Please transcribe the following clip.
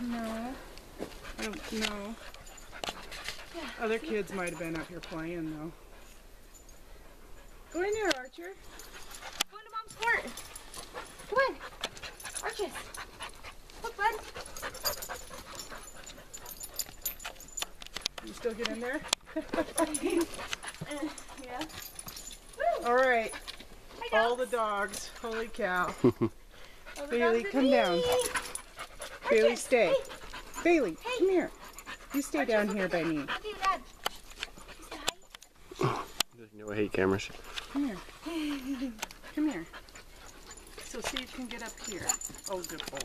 No. I don't know. Other kids might have been up here playing though. Go in there, Archer. Go into mom's court. Come on. Arches. Look, bud. You still get in there? Uh, yeah. All right. Hi, All the dogs. dogs. Holy cow. Bailey, dogs are come down. Me. Bailey, stay. hey, Bailey, come here. You stay Arches, down here by me. Look at your dad. Say. No, I hate cameras. Come here. Come here. So see if you can get up here. Oh, good boy.